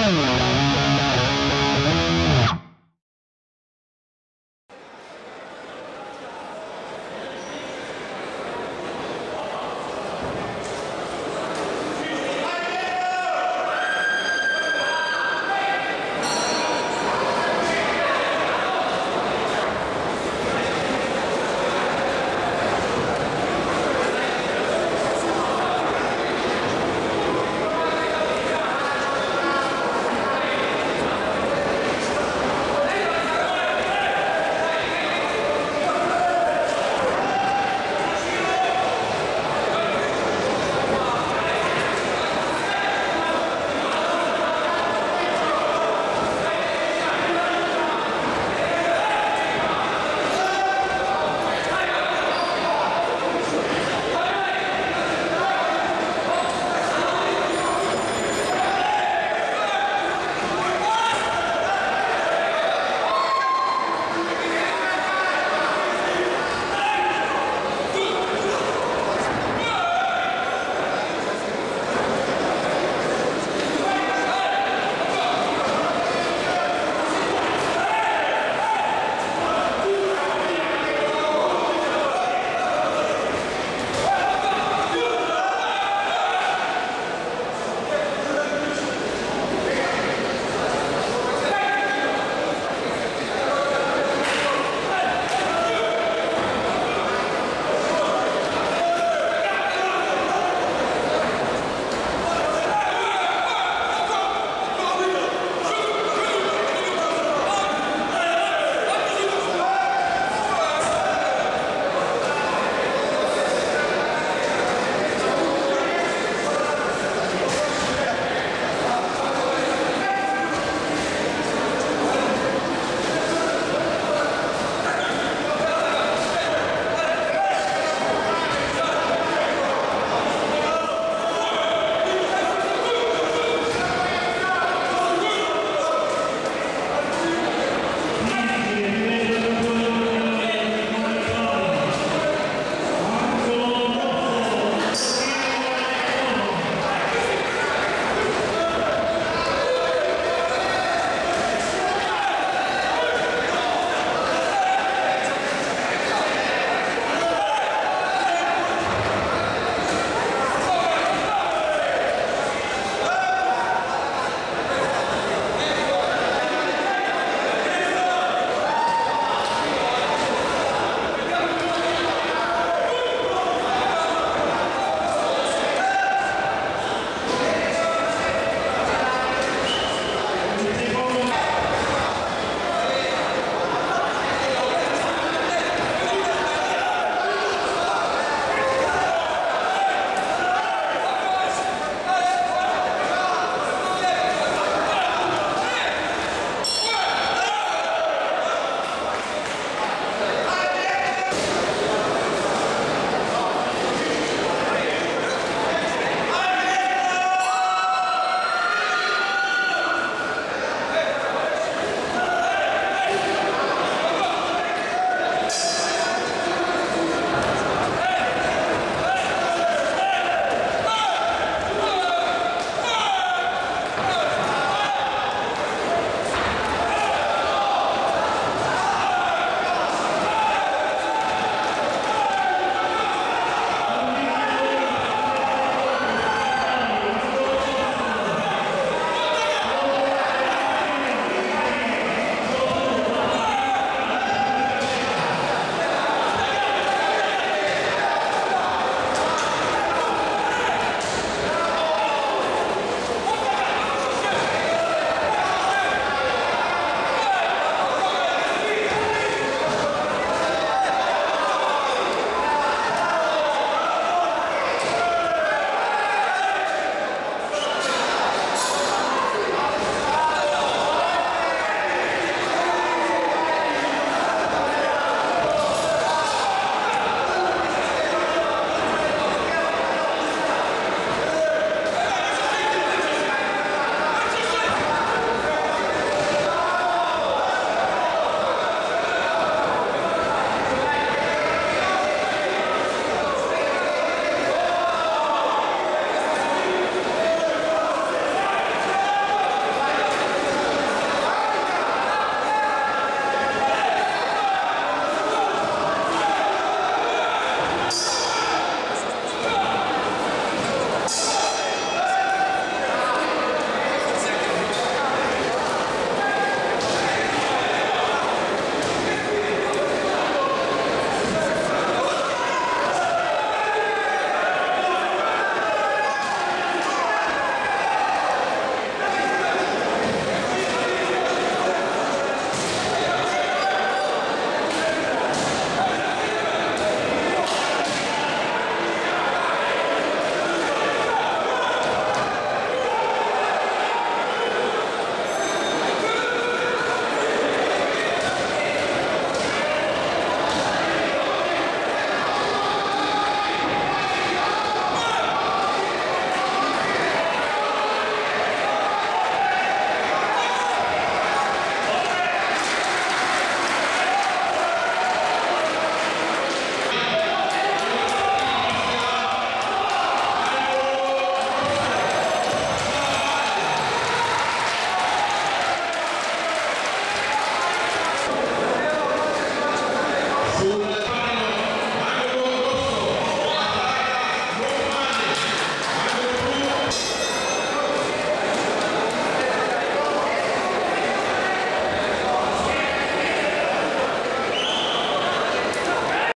Oh.